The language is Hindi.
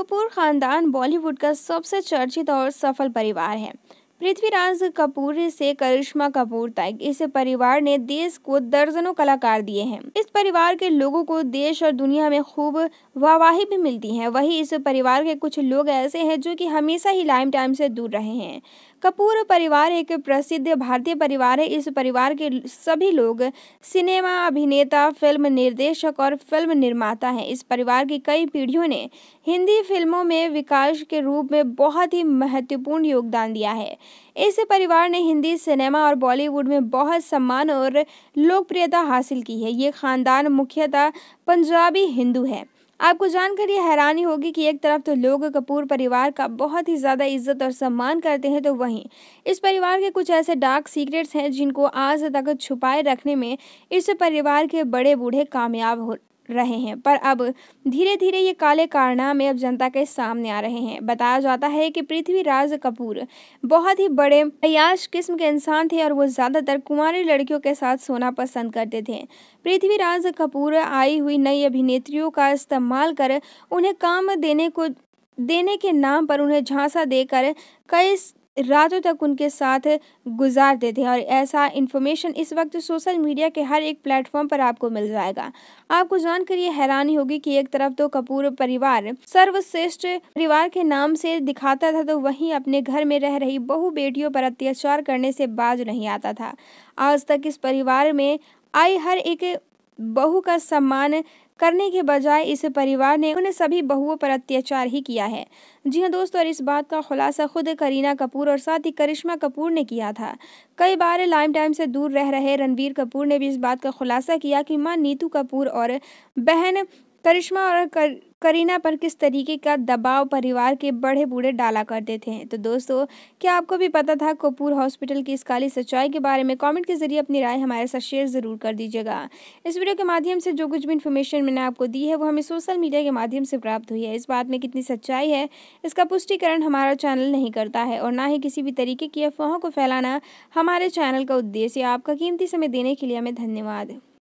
कपूर खानदान बॉलीवुड का सबसे चर्चित और सफल परिवार है। पृथ्वीराज कपूर से करिश्मा कपूर तक इस परिवार ने देश को दर्जनों कलाकार दिए हैं। इस परिवार के लोगों को देश और दुनिया में खूब वाहवाही भी मिलती है। वही इस परिवार के कुछ लोग ऐसे हैं जो कि हमेशा ही लाइम टाइम से दूर रहे हैं। कपूर परिवार एक प्रसिद्ध भारतीय परिवार है। इस परिवार के सभी लोग सिनेमा अभिनेता, फ़िल्म निर्देशक और फ़िल्म निर्माता हैं। इस परिवार की कई पीढ़ियों ने हिंदी फ़िल्मों में विकास के रूप में बहुत ही महत्वपूर्ण योगदान दिया है। इस परिवार ने हिंदी सिनेमा और बॉलीवुड में बहुत सम्मान और लोकप्रियता हासिल की है। ये खानदान मुख्यतः पंजाबी हिंदू है। आपको जानकर ये हैरानी होगी कि एक तरफ़ तो लोग कपूर परिवार का बहुत ही ज़्यादा इज़्ज़त और सम्मान करते हैं तो वहीं इस परिवार के कुछ ऐसे डार्क सीक्रेट्स हैं जिनको आज तक छुपाए रखने में इस परिवार के बड़े बूढ़े कामयाब हो रहे हैं। पर अब धीरे धीरे ये काले कारनामे अब जनता के सामने आ रहे हैं। बताया जाता है कि पृथ्वीराज कपूर बहुत ही बड़े अयाश किस्म के इंसान थे और वो ज़्यादातर कुंवारी लड़कियों के साथ सोना पसंद करते थे। पृथ्वीराज कपूर आई हुई नई अभिनेत्रियों का इस्तेमाल कर उन्हें काम देने को, देने के नाम पर उन्हें झांसा देकर कई रातों तक उनके साथ गुजारते थे और ऐसा इन्फॉर्मेशन इस वक्त सोशल मीडिया के हर एक प्लेटफॉर्म पर आपको मिल जाएगा। आपको जानकर ये हैरानी होगी कि एक तरफ़ तो कपूर परिवार सर्वश्रेष्ठ परिवार के नाम से दिखाता था तो वहीं अपने घर में रह रही बहु बेटियों पर अत्याचार करने से बाज नहीं आता था। आज तक इस परिवार में आई हर एक बहू का सम्मान करने के बजाय इस परिवार ने उन सभी बहुओं पर अत्याचार ही किया है। जी हाँ दोस्तों, और इस बात का खुलासा खुद करीना कपूर और साथ ही करिश्मा कपूर ने किया था। कई बार लाइम टाइम से दूर रह रहे रणबीर कपूर ने भी इस बात का खुलासा किया कि माँ नीतू कपूर और बहन करिश्मा और कर, करीना पर किस तरीके का दबाव परिवार के बड़े बूढ़े डाला करते थे? तो दोस्तों क्या आपको भी पता था कपूर हॉस्पिटल की इस काली सच्चाई के बारे में? कमेंट के ज़रिए अपनी राय हमारे साथ शेयर ज़रूर कर दीजिएगा। इस वीडियो के माध्यम से जो कुछ भी इन्फॉर्मेशन मैंने आपको दी है वो हमें सोशल मीडिया के माध्यम से प्राप्त हुई है। इस बात में कितनी सच्चाई है इसका पुष्टिकरण हमारा चैनल नहीं करता है और ना ही किसी भी तरीके की अफवाहों को फैलाना हमारे चैनल का उद्देश्य आपका कीमती समय देने के लिए हमें धन्यवाद।